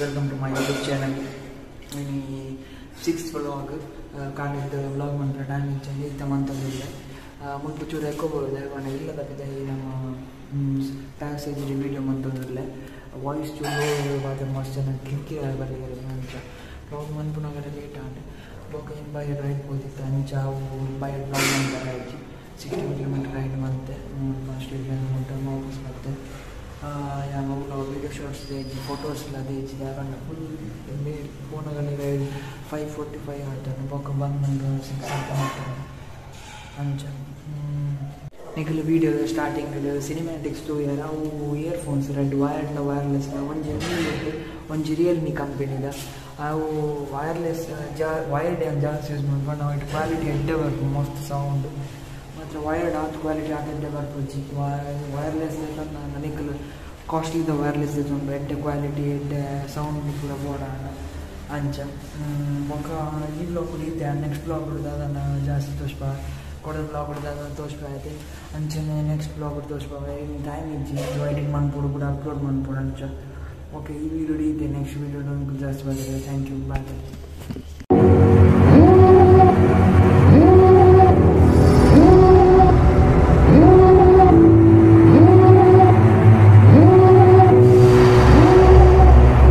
Welcome to my YouTube channel ಈ six vlog ಕಾಣಿದ್ದ vlog ಮಾಡಿದ್ರೆ ಟೈಮ್ ಇಚ್ಛೆ ಇತ್ತ ಮಂತಂದಿಲ್ಲ ಮುಂದೆ ಚೂರು ಎಕ್ಕೋಬೋದು ಮನೆ ಇಲ್ಲ ತಪ್ಪಿದ ಈ ನಮ್ಮ ಪ್ಯಾಸೇಜ್ ವೀಡಿಯೋ ಮಂತಂದಿರಲೆ ವಾಯ್ಸ್ ಚೂರು ಬಾದ ಮಸ್ತ್ ಚೆನ್ನಾಗಿ ಕಿಂಕಿ ಬರಲಿಲ್ಲ ಅಂಚ ವ್ಲಾಗ್ ಮನ್ಪುನಾಗಡೆ ಲೇಟ್ ಆಂಡೆ ಬೊಕ್ಕ ಇನ್ ಬೈ ರೈಡ್ ಹೋದಿತ್ತು ಅಂಚ ಬಾಯಿ ವ್ಲಾಗ್ ಆಯ್ತು ಸಿಕ್ಸ್ಟಿ ಕಿಲೋಮೀಟರ್ ರೈಡ್ ಮತ್ತೆ ಆಸ್ಟ್ರೇಲಿಯಾ ಮುಟ್ಟ, ವಾಪಸ್ ಮತ್ತೆ. ಫೋಟೋಸ್ ಎಲ್ಲ ದೇಜಿ ಯಾಕಂದ್ರೆ ಫುಲ್ ಫೋನಗಲ್ಲಿ ರೈಡ್ ಫೈವ್ ಫೋರ್ಟಿ ಫೈವ್ ಆಡ್ತಾನೆ ಬೊಕ ಬಂದು ಸಿಕ್ಸ್ ಅಂಚ. ನಿಖಿಲ್ ವೀಡಿಯೋ ಸ್ಟಾರ್ಟಿಂಗ್ ಸಿನಿಮ್ಯಾಟಿಕ್ಸ್ ತೂಯಾರ ಅವು ರೆಡ್ ವೈರ್ಡ್ ವೈರ್ಲೆಸ್ ಒಂಜಿ ರಿಯಲ್ ಒಂಜಿ ರಿಯಲ್ಮಿ ಕಂಪೆನಿದ ಅವು ವೈರ್ಲೆಸ್ ಜಾ ವೈರ್ಡ್ ಏನು ಜಾಸ್ತಿ ಯೂಸ್ ಮಾಡ್ಕೊಂಡು ನಾವು ಕ್ವಾಲಿಟಿ ಎಡ್ಡೆ ಬರ್ಬೋದು, ಮಸ್ತ್ ಸೌಂಡು ಮಾತ್ರ ವೈರ್ಡ್ ಆತ್ ಕ್ವಾಲಿಟಿ ಆಟೆಡ್ಡೆ ಬರ್ಬೋದು ವೈರ್ಲೆಸ್ ನನಗೆ ಕಾಸ್ಟ್ಲಿದ ವೈರ್ಲೆಸ್ ಇದ್ದು ಎಡ್ಡೆ ಕ್ವಾಲಿಟಿ ಎಡ್ಡೆ ಸೌಂಡ್ ಕೂಡ ಬೋಡ ಅಂಚ ಬೊಕ್ಕ ಈ ಬ್ಲಾಗ್ ಕೂಡ ಇದ್ದೆ ನೆಕ್ಸ್ಟ್ ಬ್ಲಾಗ್ ಬಿಡ್ದು ಅದನ್ನು ಜಾಸ್ತಿ ತೋರಿಸ್ಪ ಕೊಡೋ ಬ್ಲಾಗ್ ಬಿಡ್ದು ಅದನ್ನು ತೋರಿಸ್ಪ ಐತೆ ಅಂಚನೆ ನೆಕ್ಸ್ಟ್ ಬ್ಲಾಗ್ ಬಿಟ್ಟು ತೋರಿಸ್ಪ ಇನ್ನು ಟೈಮ್ ಇಜ್ಜಿ ಎಡಿಟ್ ಮಾಡ್ಬೋದು ಕೂಡ ಅಪ್ಲೋಡ್ ಮಾಡ್ಬೋದು ಅಂಚ ಓಕೆ ಈ ವಿಡಿಯೋ ಇದೆ ನೆಕ್ಸ್ಟ್ ವಿಡಿಯೋ ಜಾಸ್ತಿ ಬಂದಿದೆ ಥ್ಯಾಂಕ್ ಯು ಬಾಯ್